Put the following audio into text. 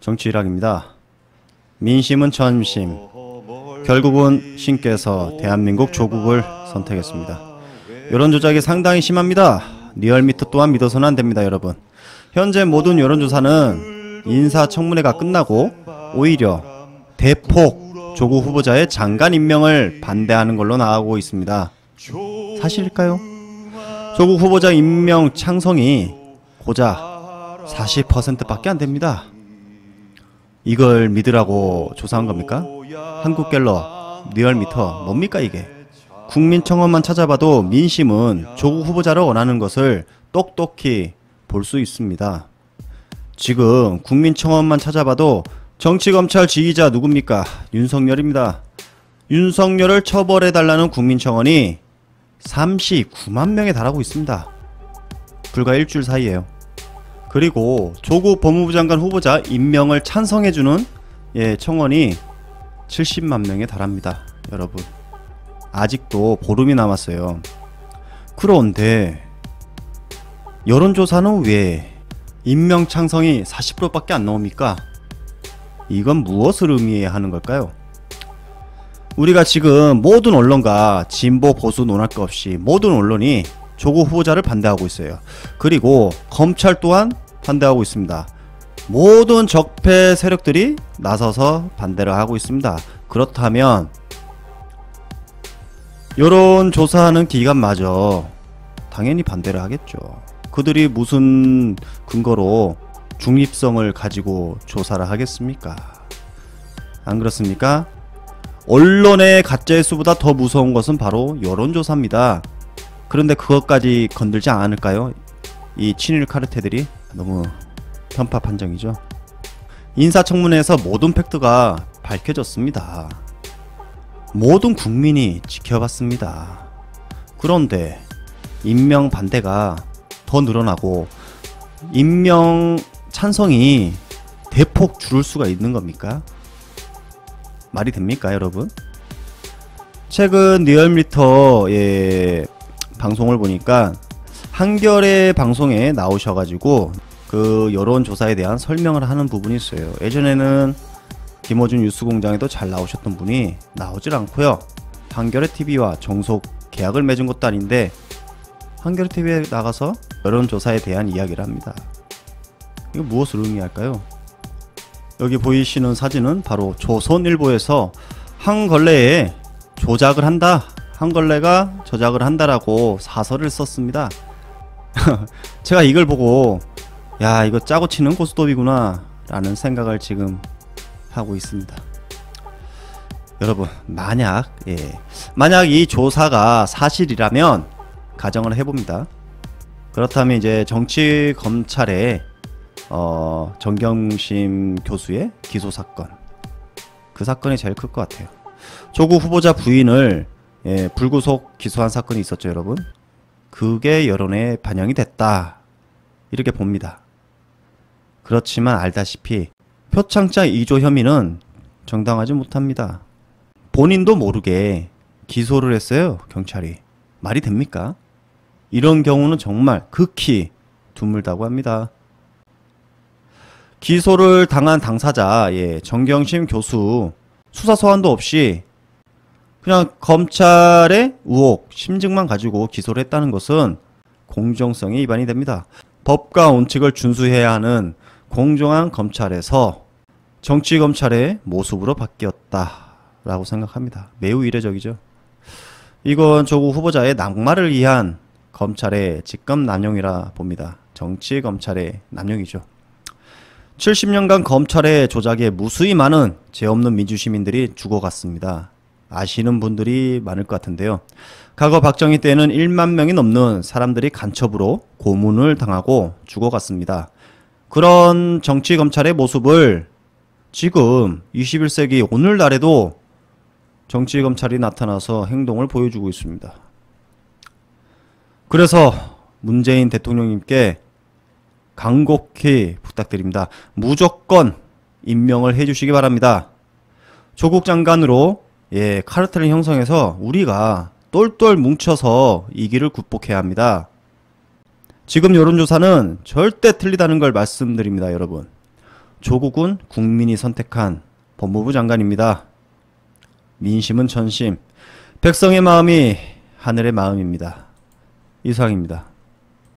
정치일학입니다. 민심은 전심. 결국은 신께서 대한민국 조국을 선택했습니다. 여론 조작이 상당히 심합니다. 리얼미터 또한 믿어서는 안 됩니다, 여러분. 현재 모든 여론조사는 인사청문회가 끝나고 오히려 대폭 조국 후보자의 장관 임명을 반대하는 걸로 나오고 있습니다. 사실일까요? 조국 후보자 임명 창성이 고작 40%밖에 안 됩니다. 이걸 믿으라고 조사한 겁니까? 한국갤럽, 리얼미터 뭡니까 이게? 국민청원만 찾아봐도 민심은 조국 후보자를 원하는 것을 똑똑히 볼 수 있습니다. 지금 국민청원만 찾아봐도 정치검찰 지휘자 누굽니까? 윤석열입니다. 윤석열을 처벌해달라는 국민청원이 39만 명에 달하고 있습니다. 불과 일주일 사이에요. 그리고 조국 법무부 장관 후보자 임명을 찬성해주는 예, 청원이 70만 명에 달합니다. 여러분. 아직도 보름이 남았어요. 그런데 여론조사는 왜 임명 찬성이 40%밖에 안 나옵니까? 이건 무엇을 의미하는 걸까요? 우리가 지금 모든 언론과 진보 보수 논할 것 없이 모든 언론이 조국 후보자를 반대하고 있어요. 그리고 검찰 또한 반대하고 있습니다. 모든 적폐 세력들이 나서서 반대를 하고 있습니다. 그렇다면 여론 조사하는 기관마저 당연히 반대를 하겠죠. 그들이 무슨 근거로 중립성을 가지고 조사를 하겠습니까? 안 그렇습니까? 언론의 가짜의 수보다 더 무서운 것은 바로 여론조사입니다. 그런데 그것까지 건들지 않을까요? 이 친일 카르텔들이 너무 편파 판정이죠. 인사청문회에서 모든 팩트가 밝혀졌습니다. 모든 국민이 지켜봤습니다. 그런데 임명 반대가 더 늘어나고 임명 찬성이 대폭 줄을 수가 있는 겁니까? 말이 됩니까, 여러분? 최근 리얼미터의 방송을 보니까 한결의 방송에 나오셔가지고 그 여론조사에 대한 설명을 하는 부분이 있어요. 예전에는 김호준 뉴스공장에도 잘 나오셨던 분이 나오질 않고요. 한겨레 TV와 정속 계약을 맺은 것도 아닌데 한겨레 TV에 나가서 여론조사에 대한 이야기를 합니다. 이거 무엇을 의미할까요? 여기 보이시는 사진은 바로 조선일보에서 한걸레에 조작을 한다. 한걸레가 조작을 한다라고 사설을 썼습니다. 제가 이걸 보고 야 이거 짜고 치는 고스톱이구나 라는 생각을 지금 하고 있습니다. 여러분 만약 예 만약 이 조사가 사실이라면 가정을 해봅니다. 그렇다면 이제 정치 검찰의 어, 정경심 교수의 기소 사건 그 사건이 제일 클 것 같아요. 조국 후보자 부인을 예, 불구속 기소한 사건이 있었죠, 여러분. 그게 여론에 반영이 됐다. 이렇게 봅니다. 그렇지만 알다시피 표창장 2조 혐의는 정당하지 못합니다. 본인도 모르게 기소를 했어요, 경찰이. 말이 됩니까? 이런 경우는 정말 극히 드물다고 합니다. 기소를 당한 당사자, 예, 정경심 교수 수사 소환도 없이 그냥 검찰의 의혹, 심증만 가지고 기소를 했다는 것은 공정성에 위반이 됩니다. 법과 원칙을 준수해야 하는 공정한 검찰에서 정치 검찰의 모습으로 바뀌었다라고 생각합니다. 매우 이례적이죠. 이건 조국 후보자의 낙마를 위한 검찰의 직권 남용이라 봅니다. 정치 검찰의 남용이죠. 70년간 검찰의 조작에 무수히 많은 죄 없는 민주시민들이 죽어갔습니다. 아시는 분들이 많을 것 같은데요. 과거 박정희 때는 1만 명이 넘는 사람들이 간첩으로 고문을 당하고 죽어갔습니다. 그런 정치 검찰의 모습을 지금 21세기 오늘날에도 정치 검찰이 나타나서 행동을 보여주고 있습니다. 그래서 문재인 대통령님께 간곡히 부탁드립니다. 무조건 임명을 해주시기 바랍니다. 조국 장관으로 예, 카르텔을 형성해서 우리가 똘똘 뭉쳐서 이 길을 극복해야 합니다. 지금 여론조사는 절대 틀리다는 걸 말씀드립니다, 여러분. 조국은 국민이 선택한 법무부 장관입니다. 민심은 천심, 백성의 마음이 하늘의 마음입니다. 이상입니다.